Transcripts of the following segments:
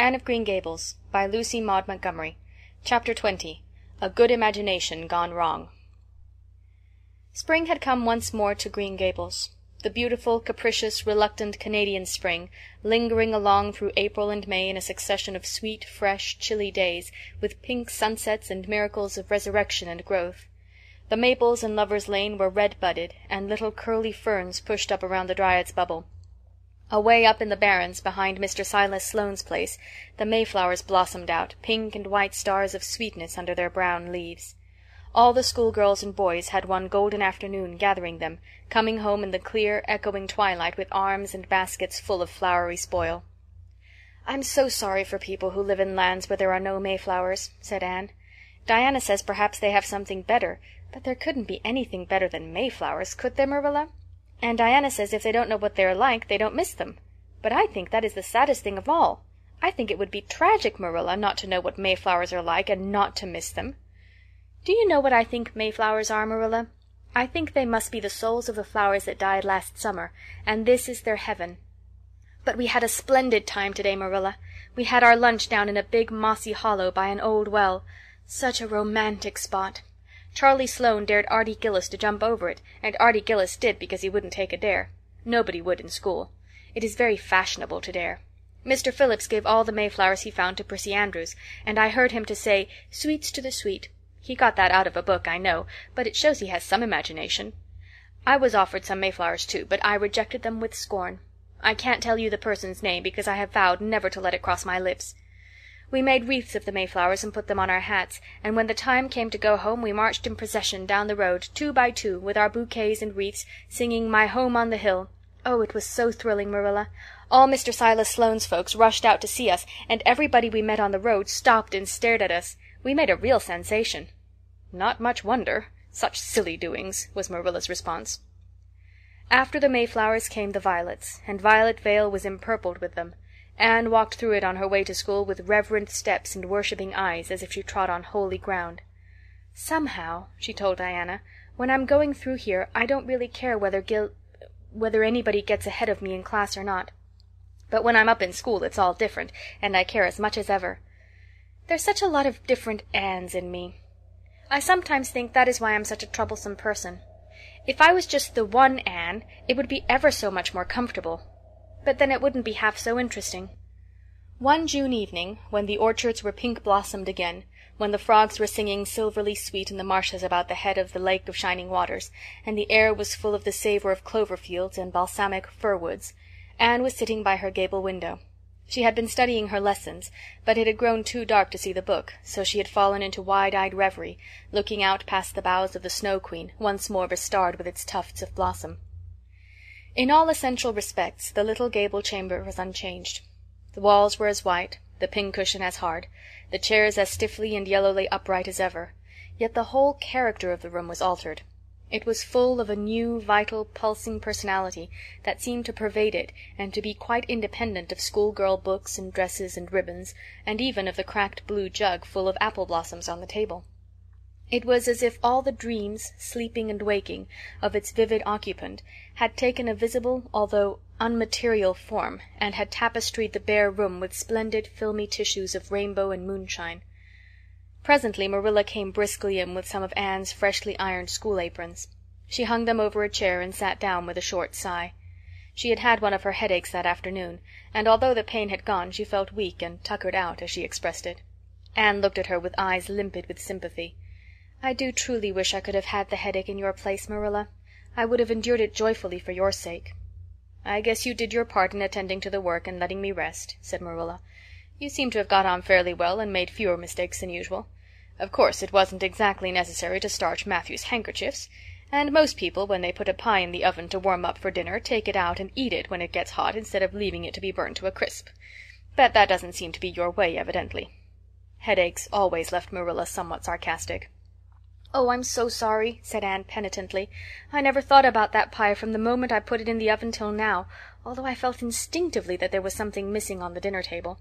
Anne of Green Gables by Lucy Maud Montgomery Chapter XX A Good Imagination Gone Wrong Spring had come once more to Green Gables. The beautiful, capricious, reluctant Canadian spring, lingering along through April and May in a succession of sweet, fresh, chilly days, with pink sunsets and miracles of resurrection and growth. The maples in Lover's Lane were red budded, and little curly ferns pushed up around the Dryad's Bubble. Away up in the barrens, behind Mr. Silas Sloane's place, the mayflowers blossomed out, pink and white stars of sweetness under their brown leaves. All the schoolgirls and boys had one golden afternoon gathering them, coming home in the clear, echoing twilight with arms and baskets full of flowery spoil. "I'm so sorry for people who live in lands where there are no mayflowers," said Anne. "Diana says perhaps they have something better, but there couldn't be anything better than mayflowers, could there, Marilla? And Diana says if they don't know what they are like they don't miss them. But I think that is the saddest thing of all. I think it would be tragic, Marilla, not to know what mayflowers are like and not to miss them. Do you know what I think mayflowers are, Marilla? I think they must be the souls of the flowers that died last summer, and this is their heaven. But we had a splendid time today, Marilla. We had our lunch down in a big mossy hollow by an old well. Such a romantic spot. Charlie Sloane dared Arty Gillis to jump over it, and Arty Gillis did because he wouldn't take a dare. Nobody would in school. It is very fashionable to dare. Mr. Phillips gave all the mayflowers he found to Prissy Andrews, and I heard him to say, 'Sweets to the sweet.' He got that out of a book, I know, but it shows he has some imagination. I was offered some mayflowers too, but I rejected them with scorn. I can't tell you the person's name because I have vowed never to let it cross my lips. We made wreaths of the mayflowers and put them on our hats, and when the time came to go home we marched in procession down the road, two by two, with our bouquets and wreaths, singing 'My Home on the Hill.' Oh, it was so thrilling, Marilla. All Mr. Silas Sloane's folks rushed out to see us, and everybody we met on the road stopped and stared at us. We made a real sensation." "Not much wonder. Such silly doings," was Marilla's response. After the mayflowers came the violets, and Violet Vale was empurpled with them. Anne walked through it on her way to school with reverent steps and worshipping eyes, as if she trod on holy ground. "Somehow," she told Diana, "when I'm going through here I don't really care whether Gil whether anybody gets ahead of me in class or not. But when I'm up in school it's all different, and I care as much as ever. There's such a lot of different Annes in me. I sometimes think that is why I'm such a troublesome person. If I was just the one Anne it would be ever so much more comfortable but then it wouldn't be half so interesting. One June evening, when the orchards were pink blossomed again, when the frogs were singing silverly sweet in the marshes about the head of the Lake of Shining Waters, and the air was full of the savor of clover fields and balsamic fir woods, Anne was sitting by her gable window. She had been studying her lessons, but it had grown too dark to see the book, so she had fallen into wide-eyed reverie, looking out past the boughs of the Snow Queen, once more bestarred with its tufts of blossom. In all essential respects the little gable chamber was unchanged. The walls were as white, the pincushion as hard, the chairs as stiffly and yellowly upright as ever, yet the whole character of the room was altered. It was full of a new, vital, pulsing personality that seemed to pervade it and to be quite independent of schoolgirl books and dresses and ribbons, and even of the cracked blue jug full of apple blossoms on the table. It was as if all the dreams, sleeping and waking, of its vivid occupant had taken a visible although unmaterial form and had tapestried the bare room with splendid filmy tissues of rainbow and moonshine. Presently Marilla came briskly in with some of Anne's freshly ironed school aprons. She hung them over a chair and sat down with a short sigh. She had had one of her headaches that afternoon, and although the pain had gone she felt weak and tuckered out, as she expressed it. Anne looked at her with eyes limpid with sympathy. I do truly wish I could have had the headache in your place, Marilla. I would have endured it joyfully for your sake." "I guess you did your part in attending to the work and letting me rest," said Marilla. "You seem to have got on fairly well and made fewer mistakes than usual. Of course, it wasn't exactly necessary to starch Matthew's handkerchiefs, and most people, when they put a pie in the oven to warm up for dinner, take it out and eat it when it gets hot instead of leaving it to be burned to a crisp. But that doesn't seem to be your way, evidently." Headaches always left Marilla somewhat sarcastic. "Oh, I'm so sorry," said Anne penitently. "I never thought about that pie from the moment I put it in the oven till now, although I felt instinctively that there was something missing on the dinner table.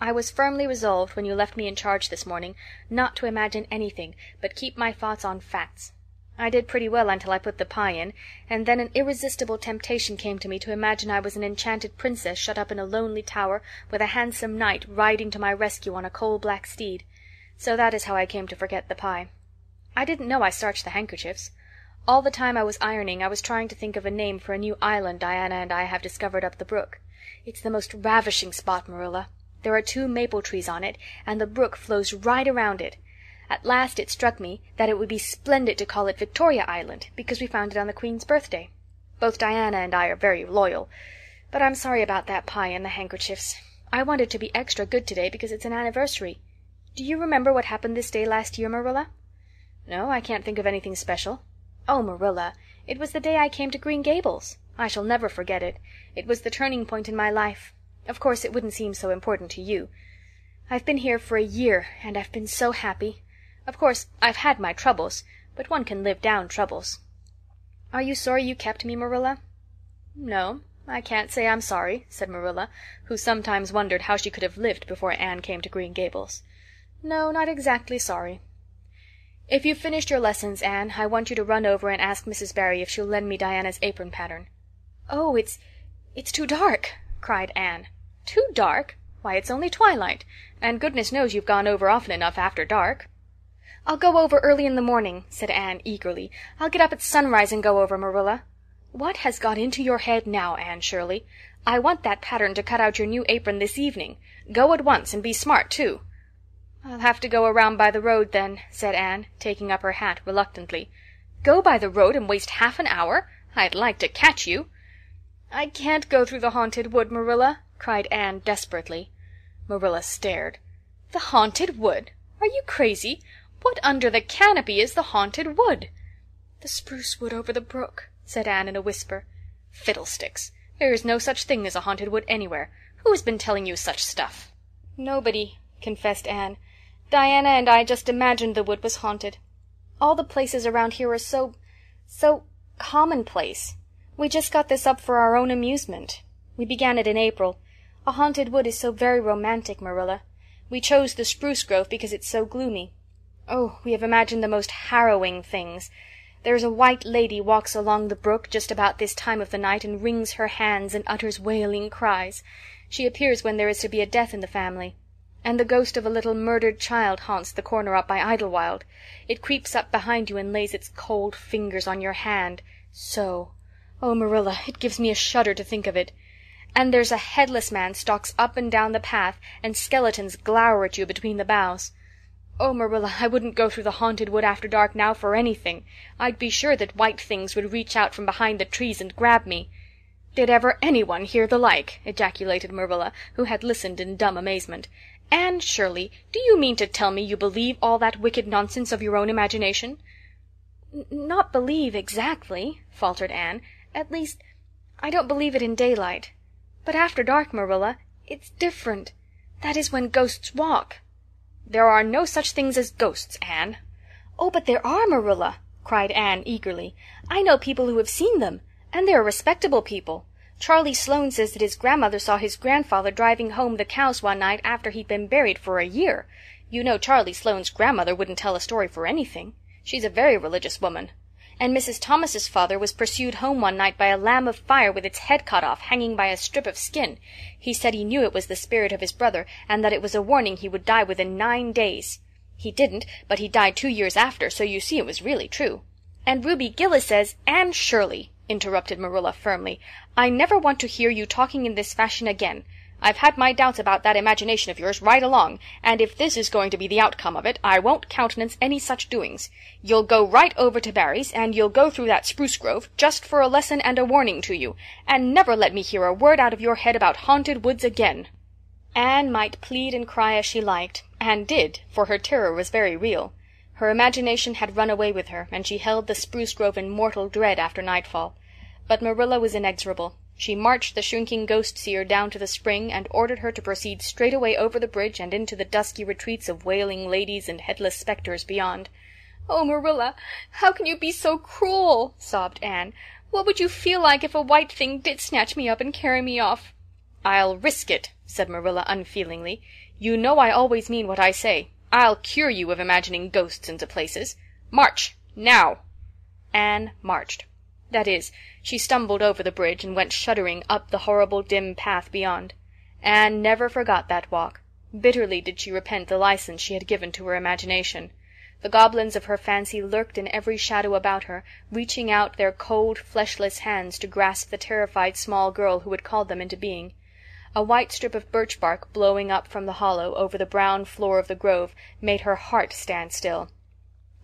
I was firmly resolved, when you left me in charge this morning, not to imagine anything, but keep my thoughts on facts. I did pretty well until I put the pie in, and then an irresistible temptation came to me to imagine I was an enchanted princess shut up in a lonely tower with a handsome knight riding to my rescue on a coal black steed. So that is how I came to forget the pie. I didn't know I starched the handkerchiefs. All the time I was ironing I was trying to think of a name for a new island Diana and I have discovered up the brook. It's the most ravishing spot, Marilla. There are two maple trees on it, and the brook flows right around it. At last it struck me that it would be splendid to call it Victoria Island, because we found it on the Queen's birthday. Both Diana and I are very loyal. But I'm sorry about that pie and the handkerchiefs. I wanted to be extra good today because it's an anniversary. Do you remember what happened this day last year, Marilla?" "No, I can't think of anything special." "Oh, Marilla, it was the day I came to Green Gables. I shall never forget it. It was the turning point in my life. Of course it wouldn't seem so important to you. I've been here for a year, and I've been so happy. Of course, I've had my troubles, but one can live down troubles. Are you sorry you kept me, Marilla?" "No, I can't say I'm sorry," said Marilla, who sometimes wondered how she could have lived before Anne came to Green Gables. "No, not exactly sorry. If you've finished your lessons, Anne, I want you to run over and ask Mrs. Barry if she'll lend me Diana's apron pattern." "Oh, it's it's too dark," cried Anne. "Too dark? Why, it's only twilight, and goodness knows you've gone over often enough after dark. "I'll go over early in the morning," said Anne eagerly. "I'll get up at sunrise and go over, Marilla." "What has got into your head now, Anne Shirley? I want that pattern to cut out your new apron this evening. Go at once, and be smart, too." "I'll have to go around by the road, then," said Anne, taking up her hat reluctantly. "Go by the road and waste half an hour? I'd like to catch you!" "I can't go through the Haunted Wood, Marilla," cried Anne desperately. Marilla stared. "The Haunted Wood! Are you crazy? What under the canopy is the Haunted Wood?" "The spruce wood over the brook," said Anne in a whisper. "Fiddlesticks! There is no such thing as a Haunted Wood anywhere. Who has been telling you such stuff?" "Nobody," confessed Anne. "Diana and I just imagined the wood was haunted. All the places around here are so so commonplace. We just got this up for our own amusement. We began it in April. A haunted wood is so very romantic, Marilla. We chose the spruce grove because it's so gloomy. Oh, we have imagined the most harrowing things. There's a white lady walks along the brook just about this time of the night and wrings her hands and utters wailing cries. She appears when there is to be a death in the family. And the ghost of a little murdered child haunts the corner up by Idlewild. It creeps up behind you and lays its cold fingers on your hand. So. Oh, Marilla, it gives me a shudder to think of it. And there's a headless man stalks up and down the path, and skeletons glower at you between the boughs. Oh, Marilla, I wouldn't go through the Haunted Wood after dark now for anything. I'd be sure that white things would reach out from behind the trees and grab me." "Did ever anyone hear the like?" ejaculated Marilla, who had listened in dumb amazement. "Anne Shirley, do you mean to tell me you believe all that wicked nonsense of your own imagination?" "Not believe exactly," faltered Anne. "At least, I don't believe it in daylight. But after dark, Marilla, it's different. That is when ghosts walk. "There are no such things as ghosts, Anne." "Oh, but there are, Marilla," cried Anne eagerly. "I know people who have seen them. And they are respectable people. Charlie Sloane says that his grandmother saw his grandfather driving home the cows one night after he'd been buried for a year. You know Charlie Sloane's grandmother wouldn't tell a story for anything. She's a very religious woman. And Mrs. Thomas's father was pursued home one night by a lamb of fire with its head cut off, hanging by a strip of skin. He said he knew it was the spirit of his brother, and that it was a warning he would die within nine days. He didn't, but he died two years after, so you see it was really true. And Ruby Gillis says Anne Shirley, interrupted Marilla firmly, I never want to hear you talking in this fashion again. I've had my doubts about that imagination of yours right along, and if this is going to be the outcome of it I won't countenance any such doings. You'll go right over to Barry's, and you'll go through that spruce grove, just for a lesson and a warning to you, and never let me hear a word out of your head about haunted woods again." Anne might plead and cry as she liked, and did, for her terror was very real. Her imagination had run away with her, and she held the spruce grove in mortal dread after nightfall. But Marilla was inexorable. She marched the shrinking ghost seer down to the spring and ordered her to proceed straightway over the bridge and into the dusky retreats of wailing ladies and headless spectres beyond. "Oh, Marilla, how can you be so cruel?" sobbed Anne. "What would you feel like if a white thing did snatch me up and carry me off?" "I'll risk it," said Marilla unfeelingly. "You know I always mean what I say. I'll cure you of imagining ghosts into places. March! Now!" Anne marched. That is, she stumbled over the bridge and went shuddering up the horrible dim path beyond. Anne never forgot that walk. Bitterly did she repent the license she had given to her imagination. The goblins of her fancy lurked in every shadow about her, reaching out their cold, fleshless hands to grasp the terrified small girl who had called them into being. A white strip of birch bark blowing up from the hollow over the brown floor of the grove made her heart stand still.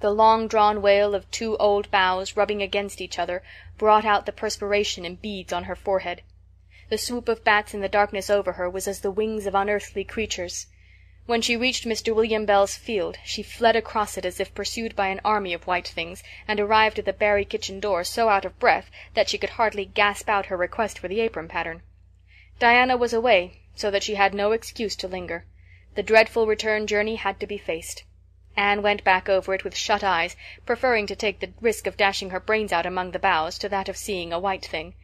The long drawn wail of two old boughs rubbing against each other brought out the perspiration in beads on her forehead. The swoop of bats in the darkness over her was as the wings of unearthly creatures. When she reached Mr. William Bell's field she fled across it as if pursued by an army of white things, and arrived at the Barry kitchen door so out of breath that she could hardly gasp out her request for the apron pattern. Diana was away, so that she had no excuse to linger. The dreadful return journey had to be faced. Anne went back over it with shut eyes, preferring to take the risk of dashing her brains out among the boughs to that of seeing a white thing.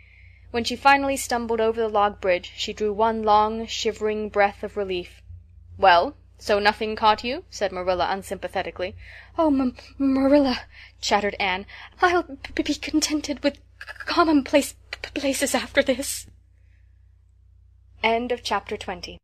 When she finally stumbled over the log bridge she drew one long, shivering breath of relief. "Well, so nothing caught you?" said Marilla unsympathetically. "Oh, M Marilla," chattered Anne, "I'll b be contented with commonplace places after this." End of chapter 20